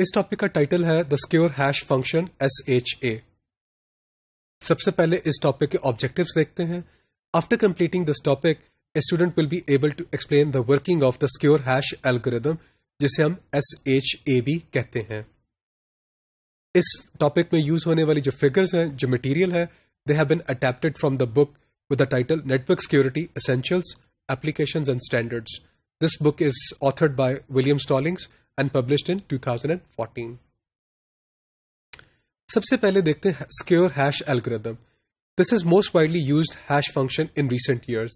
इस टॉपिक का टाइटल है the secure hash function S H A सबसे पहले इस टॉपिक के ऑब्जेक्टिव्स देखते हैं। After completing this topic student will be able to explain the working of the secure hash algorithm जिसे हम एस एच ए भी कहते हैं। इस टॉपिक में यूज़ होने वाली जो फिगर्स हैं, जो मटेरियल है they have been adapted from the book with the title network security essentials applications and standards this book is authored by William Stallings and published in 2014. सबसे पहले देखते हैं secure hash algorithm. This is most widely used hash function in recent years.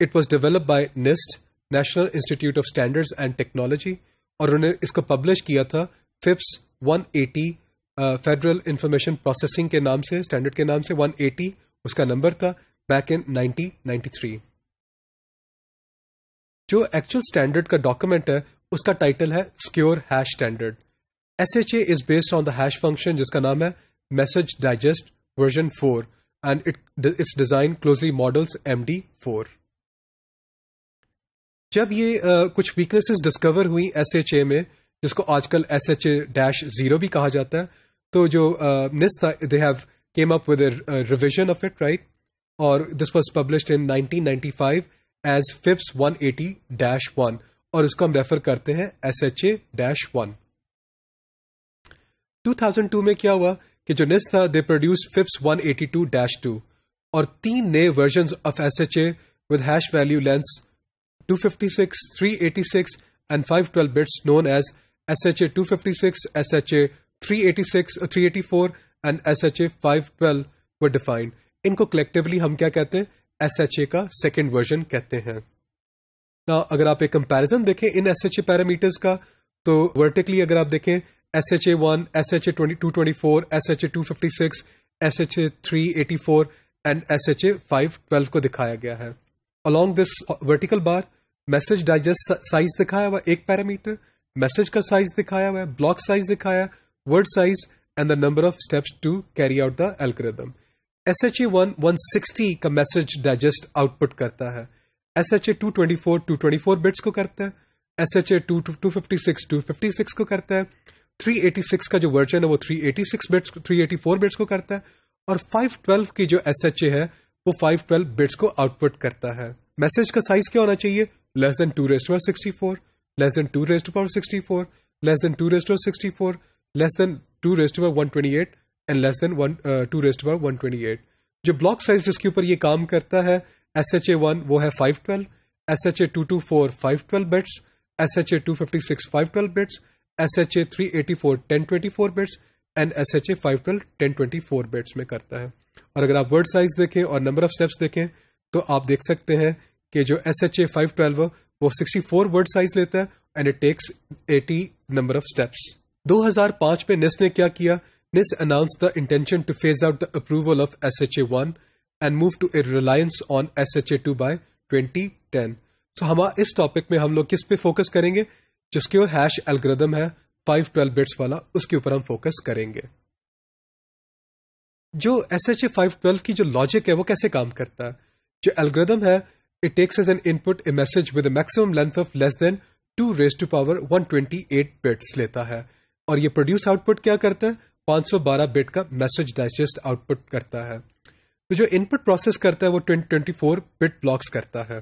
It was developed by NIST, National Institute of Standards and Technology, और उन्होंने इसको publish किया था FIPS 180 federal information processing के नाम से स्टैंडर्ड के नाम से 180 उसका नंबर था बैक इन 1993 जो एक्चुअल स्टैंडर्ड का डॉक्यूमेंट है उसका टाइटल है secure hash standard S H A is based on the hash function जिसका नाम है message digest version four and it it's design closely models M D four जब ये uh, कुछ वीकनेसेस डिस्कवर हुई एस एच ए में जिसको आजकल S H A dash zero भी कहा जाता है तो जो निस था they have came up with revision of it right और this was publish in 1995 as FIPS 180 dash one और इसको हम रेफर करते हैं S H A dash one two thousand two में क्या हुआ कि जो निस था दे प्रोड्यूस फिप्स 182 डैश टू और तीन नए version of S H A with hash value lengths two fifty six three eighty six and five twelve bit known as S H A two 256, 386 and 512 bits known as SHA 256, SHA 386, 384 and SHA 512 were defined इनको collectively हम क्या कहते हैं? S H ए का second version कहते हैं। ना, अगर आप एक कंपैरिजन देखें इन एस एच ए पैरामीटर्स का तो वर्टिकली अगर आप देखें S H A one S H A twenty two twenty four S H A two fifty six S H A three eighty four and S H A five twelve को दिखाया गया है। Along this vertical bar message digest size दिखाया हुआ, एक parameter message का size दिखाया हुआ है ब्लॉक साइज़ दिखाया word size and the number of steps to carry out the algorithm S H A one one sixty का मैसेज डाइजेस्ट आउटपुट करता है। S H A two twenty four two twenty four bits को करता है S H A two two fifty six two fifty six को करता है three eighty six का जो वर्जन है वो three eighty six bits three eighty four bits को करता है और फाइव ट्वेल्व की जो एस एच ए है वो फाइव ट्वेल्व बिट्स को आउटपुट करता है। मैसेज का साइज़ क्या होना चाहिए? Less than two raised power sixty four less than two raised power sixty four less than two raised power sixty four less than two raised power one twenty eight and less than two raised power one twenty eight जो block size जिसके ऊपर ये काम करता है S H A one वो है five twelve S H A two two four five twelve bits S H A two fifty six five twelve bits S H A three eighty four ten twenty four bits and S H A five twelve ten twenty four bits में करता है। और अगर आप word size देखें और number of steps देखें तो आप देख सकते हैं कि जो S H A five twelve वो सिक्सटी फोर वर्ड साइज़ लेता है and it takes eighty number of steps 2005 में निस ने क्या किया? NIST announce the intention to phase out the approval of S H A one and move to a reliance on S H A two by twenty ten so हम इस topic में हम लोग किस पे फोकस करेंगे? जिसके और हैश एल्ग्रदम है फाइव ट्वेल्व बिट्स वाला, उसके ऊपर हम फोकस करेंगे। जो S H A five twelve की जो लॉजिक है, वो कैसे काम करता है? जो एल्ग्रदम है it takes as an input a message with maximum length of less than two raise to power one twenty eight bits लेता है। और ये प्रोड्यूस आउटपुट क्या करता है? पाँच सौ बारह बिट का मैसेज डाइजेस्ट आउटपुट करता है। तो जो इनपुट प्रोसेस करता है वो ट्वेंटी फोर बिट ब्लॉक्स करता है।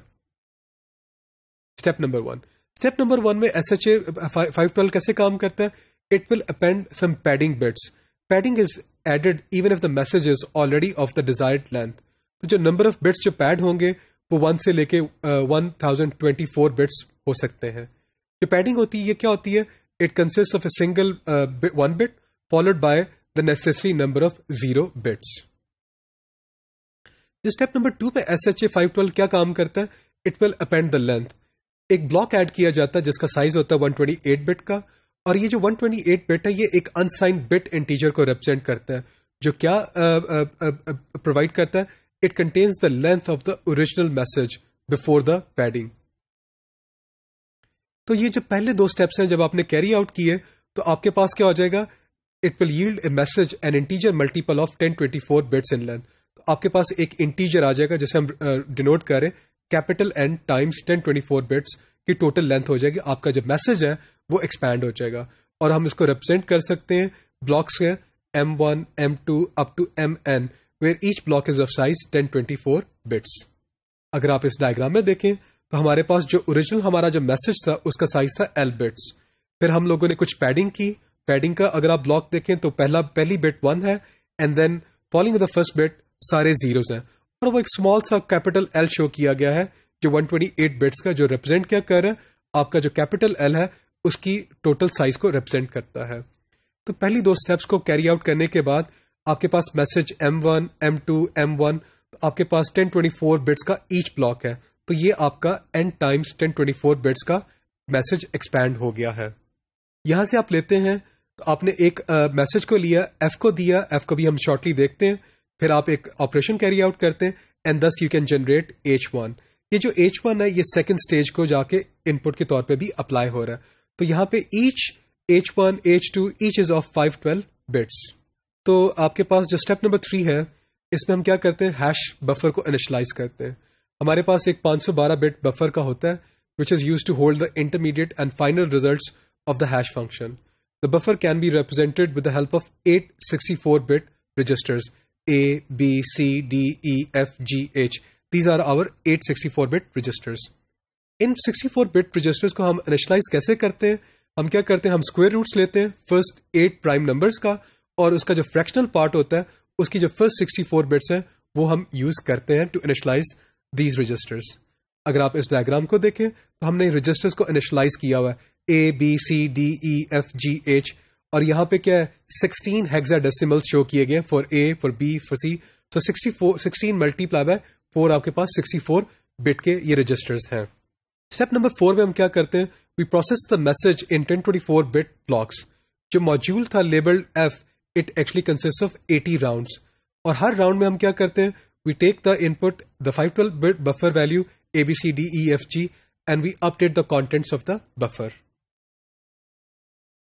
Step number one step number one में S H A five twelve कैसे काम करता है? It will append some padding bits padding is added even if the message is already of the desired length तो जो number of bits जो pad होंगे, वो वन से लेके one thousand twenty four bits हो सकते हैं। जो पैडिंग होती है, ये क्या होती है? It consist of a single one bit followed by the necessary number of zero bits step number two पे S H A five twelve क्या काम करता है? It will append the length एक ब्लॉक ऐड किया जाता है जिसका साइज़ होता है वन ट्वेंटी एट बिट का। और ये जो वन ट्वेंटी एट बिट है, ये एक अनसाइन बिट इंटीजर को रिप्रेजेंट करता है, जो क्या प्रोवाइड करता है? It contains the length of the original message before the padding तो ये जो पहले दो स्टेप्स हैं, जब आपने कैरी आउट किए तो आपके पास क्या हो जाएगा? It will yield a message an integer multiple of ten twenty four bits in length आपके पास एक इंटीजर आ जाएगा, जिसे हम डिनोट करें capital N times ten twenty four bits की टोटल लेंथ हो जाएगी। आपका जो मैसेज है, वो एक्सपैंड हो जाएगा। और हम इसको रिप्रेजेंट कर सकते हैं ब्लॉक्स के M one M two up to M N where each block is of size ten twenty four bits अगर आप इस डायग्राम में देखें तो हमारे पास जो ओरिजिनल हमारा जो मैसेज था, उसका साइज़ था एल बिट्स फिर हम लोगों ने कुछ पैडिंग की। पैडिंग का अगर आप ब्लॉक देखें तो पहला, पहली बिट वन है and then following the first bit सारे जीरोस हैं। और वो एक स्मॉल सा कैपिटल एल शो किया गया है जो 128 बिट्स का जो रिप्रेजेंट क्या कर रहा है आपका जो कैपिटल एल है उसकी टोटल साइज़ को रिप्रेजेंट करता है। तो पहली दो स्टेप्स को कैरी आउट करने के बाद आपके पास message M one M two M one तो आपके पास टेन ट्वेंटी फोर बिट्स का ईच ब्लॉक है। तो ये आपका N times ten twenty four bits का मैसेज एक्सपैंड हो गया है। यहाँ से आप लेते हैं तो आपने एक मैसेज uh, को लिया एफ़ को दिया एफ़ को भी हम शॉर्टली देखते हैं। फिर आप एक ऑपरेशन कैरी आउट करते हैं and thus you can generate H one ये जो एच वन है, ये सेकेंड स्टेज को जाके इनपुट के तौर पे भी अप्लाई हो रहा है। तो यहाँ पे each H one H two each is of five twelve bits तो आपके पास जो स्टेप नंबर थ्री है, इसमें हम क्या करते हैं? हैश बफर को इनिशलाइज करते हैं। हमारे पास एक 512 बिट बफर का होता है which is use to hold the intermediate and final result of the hash function the buffer can be represented with the help of eight sixty four bit registers C D E F G H these are our eight sixty four bit registers in sixty four bit registers को हम initialise कैसे करते हैं? हम क्या करते हैं? हम स्क्वेयर रूट्स लेते हैं फ़र्स्ट एट प्राइम नंबर्स का, और उसका जो फ्रैक्शनल पार्ट होता है, उसकी जो फ़र्स्ट सिक्सटी फोर बिट्स है, वो हम यूज़ करते हैं टू इनिशलाइज दीज रजिस्टर्स अगर आप इस डायग्राम को देखें तो हमने रजिस्टर्स को इनिशलाइज किया हुआ है। A B C D E F G H और यहाँ पे क्या है? सिक्सटीन हेक्सा डेसिमल शो किए गए for A for B for C तो sixty four sixteen multiply by four आपके पास सिक्सटी फोर बिट के ये रजिस्टर्स हैं। स्टेप नंबर फोर में हम क्या करते हैं? We process the message in ten twenty four bit blocks जो मॉड्यूल था labelled F it actually consist of eighty round और हर राउंड में हम क्या करते हैं? We take the input the 512 bit buffer value A B C D E F G and we update the contents of the buffer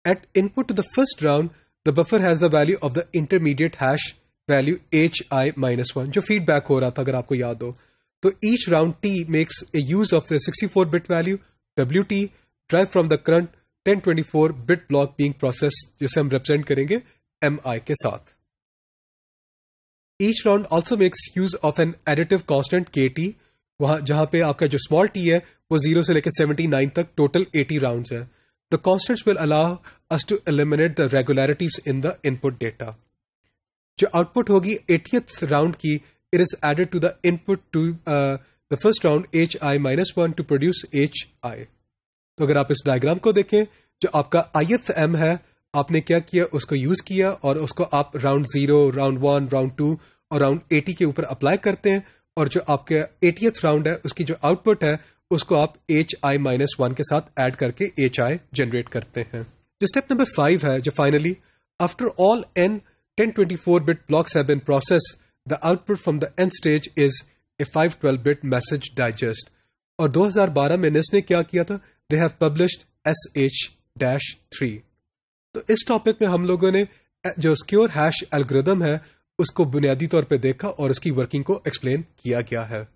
at input the first round the buffer has the value of the intermediate hash value H I minus one जो feedback हो रहा था, अगर आपको याद हो। तो each round T makes a use of the 64 bit value W T drive from the current 1024 bit block being process जिसे हम रिप्रेजेंट करेंगे एम आई के साथ। Each round also makes use of an additive constant K T वहाँ, जहाँ पे आपका जो स्मॉल टी है, वो ज़ीरो से लेकर सेवेंटी नाइन तक टोटल एटी राउंड है। The constants will allow us to eliminate the regularities in the input data जो आउटपुट होगी एटीथ राउंड की it is added to the input to the first round H I minus one to produce H I तो अगर आप इस diagram को देखें, जो आपका आईएथ एम है, आपने क्या किया, उसको यूज़ किया और उसको आप round zero round one round two और राउंड एटी के ऊपर अप्लाई करते हैं और जो आपके एटीएथ राउंड है, उसकी जो आउटपुट है उसको आप एच आई माइनस वन के साथ ऐड करके एच आई जनरेट करते हैं। जो स्टेप नंबर फाइव है, जो finally after all N ten twenty four bit process the output from the N stage is a five twelve bit message digest और 2012 में नेस ने क्या किया था? They have published S H dash three तो इस टॉपिक में हम लोगों ने, जो स्क्योर हैश एल्गोरिदम है, उसको बुनियादी तौर पे देखा और उसकी वर्किंग को एक्सप्लेन किया गया है।